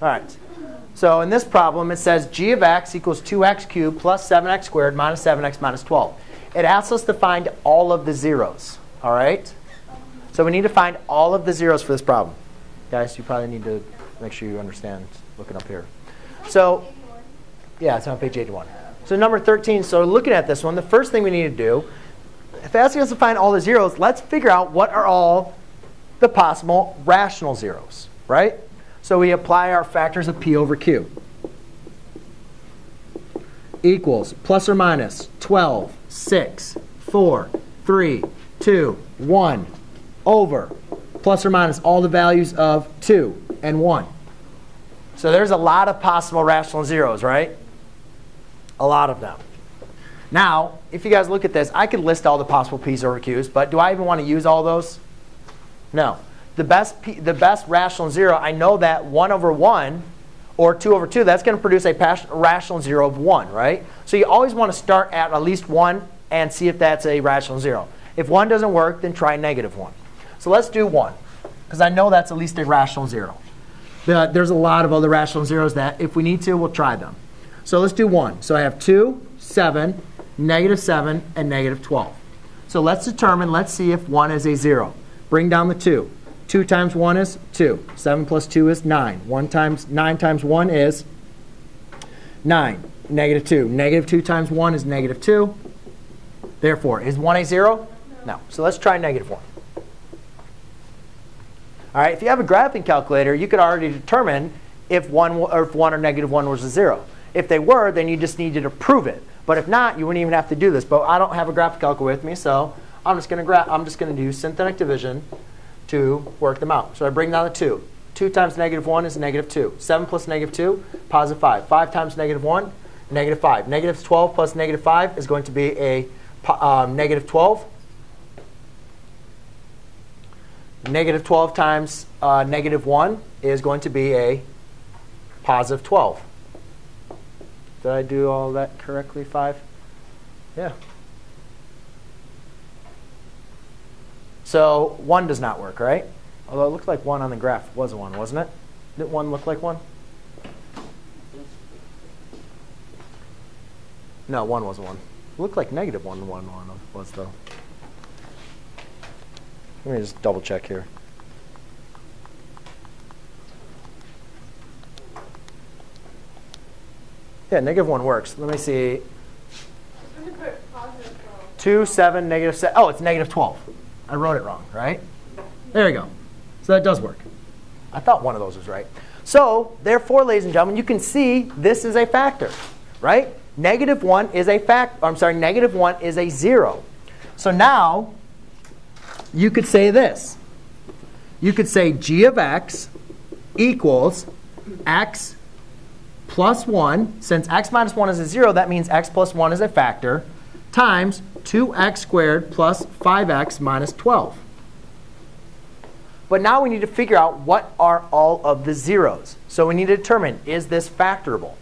All right. So in this problem, it says g of x equals 2x cubed plus 7x squared minus 7x minus 12. It asks us to find all of the zeros. All right? So we need to find all of the zeros for this problem. Guys, you probably need to make sure you understand looking up here. So, yeah, it's on page 81. So number 13, so looking at this one, the first thing we need to do, if asking us to find all the zeros, let's figure out what are all the possible rational zeros, right? So we apply our factors of p over q. Equals plus or minus 12, 6, 4, 3, 2, 1 over plus or minus all the values of 2 and 1. So there's a lot of possible rational zeros, right? A lot of them. Now, if you guys look at this, I could list all the possible p's over q's, but do I even want to use all those? No. The best, p, the best rational zero, I know that 1 over 1 or 2 over 2, that's going to produce a rational zero of 1, right? So you always want to start at at least 1 and see if that's a rational zero. If 1 doesn't work, then try negative 1. So let's do 1, because I know that's at least a rational zero. there's a lot of other rational zeros that if we need to, we'll try them. So let's do 1. So I have 2, 7, negative 7, and negative 12. So let's determine, let's see if 1 is a 0. Bring down the 2. 2 times 1 is 2. 7 plus 2 is 9. 1 times 9 times 1 is 9. Negative 2. Negative 2 times 1 is negative 2. Therefore, is 1 a 0? No. So let's try negative 1. All right, if you have a graphing calculator, you could already determine if 1 or, if 1 or negative 1 was a 0. If they were, then you just needed to prove it. But if not, you wouldn't even have to do this. But I don't have a graphic calculator with me, so I'm just going to do synthetic division to work them out. So I bring down the 2. 2 times negative 1 is negative 2. 7 plus negative 2, positive 5. 5 times negative 1, negative 5. Negative 12 plus negative 5 is going to be a um, negative 12. Negative 12 times uh, negative 1 is going to be a positive 12. Did I do all that correctly? 5? Yeah. So 1 does not work, right? Although it looked like 1 on the graph was a 1, wasn't it? Didn't 1 look like 1? No, 1 was a 1. It looked like negative 1, 1, 1 was, though. Let me just double check here. Yeah, negative 1 works. Let me see. 2, 7, negative 7. Oh, it's negative 12. I wrote it wrong, right? There you go. So that does work. I thought one of those was right. So therefore, ladies and gentlemen, you can see this is a factor, right? Negative 1 is a fact. I'm sorry, negative 1 is a 0. So now you could say this. You could say g of x equals x plus 1. Since x minus 1 is a 0, that means x plus 1 is a factor, times 2x squared plus 5x minus 12. But now we need to figure out what are all of the zeros. So we need to determine, is this factorable?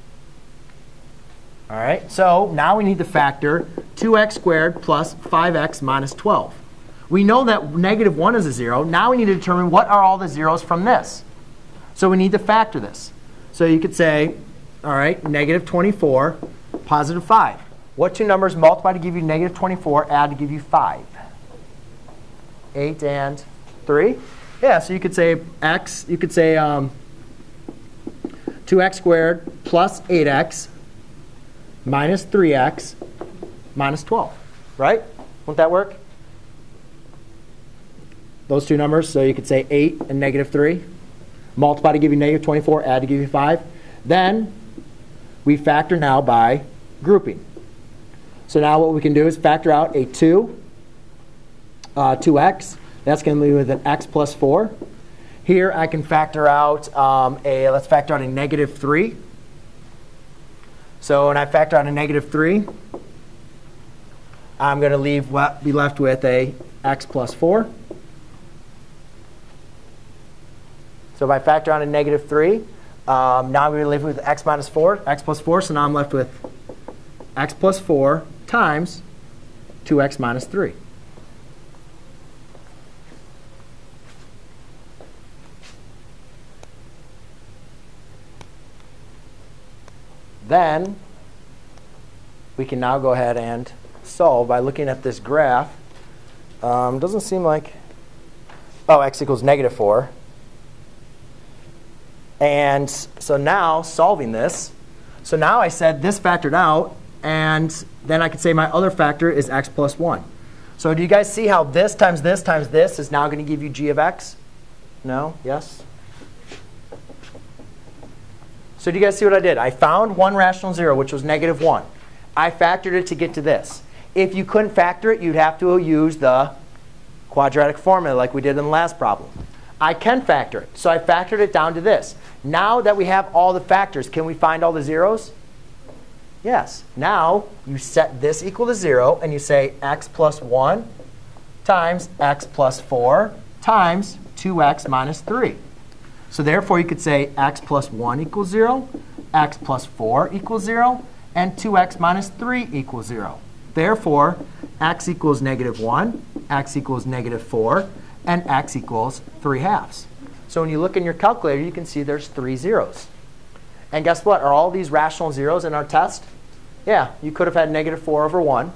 All right, so now we need to factor 2x squared plus 5x minus 12. We know that negative 1 is a 0. Now we need to determine what are all the zeros from this. So we need to factor this. So you could say, all right, negative 24, positive 5. What two numbers multiply to give you negative 24, add to give you 5? 8 and 3? Yeah, so you could say x, you could say um, 2x squared plus 8x minus 3x minus 12, right? Won't that work? Those two numbers, so you could say 8 and negative 3. Multiply to give you negative 24, add to give you 5. Then we factor now by grouping. So now what we can do is factor out a 2, uh, 2x. That's going to leave with an x plus 4. Here I can factor out um, a, let's factor out a negative 3. So when I factor out a negative 3, I'm going to leave what be left with a x plus 4. So if I factor out a negative 3, um, now I'm going to leave with x minus 4, x plus 4. So now I'm left with x plus 4 times 2x minus 3. then we can now go ahead and solve by looking at this graph. Um, doesn't seem like, oh, x equals negative 4. And so now solving this, so now I said this factored out, and then I could say my other factor is x plus 1. So do you guys see how this times this times this is now going to give you g of x? No? Yes? So do you guys see what I did? I found one rational zero, which was negative 1. I factored it to get to this. If you couldn't factor it, you'd have to use the quadratic formula like we did in the last problem. I can factor it. So I factored it down to this. Now that we have all the factors, can we find all the zeros? Yes. Now you set this equal to 0, and you say x plus 1 times x plus 4 times 2x minus 3. So therefore, you could say x plus 1 equals 0, x plus 4 equals 0, and 2x minus 3 equals 0. Therefore, x equals negative 1, x equals negative 4, and x equals 3 halves. So when you look in your calculator, you can see there's three zeros. And guess what? Are all these rational zeros in our test? Yeah, you could have had negative 4 over 1.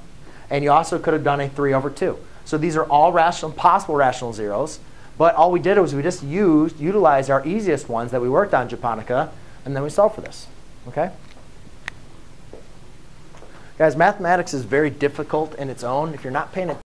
And you also could have done a 3 over 2. So these are all rational, possible rational zeros. But all we did was we just used, utilized our easiest ones that we worked on Japonica, and then we solved for this. Okay? Guys, mathematics is very difficult in its own. If you're not paying attention,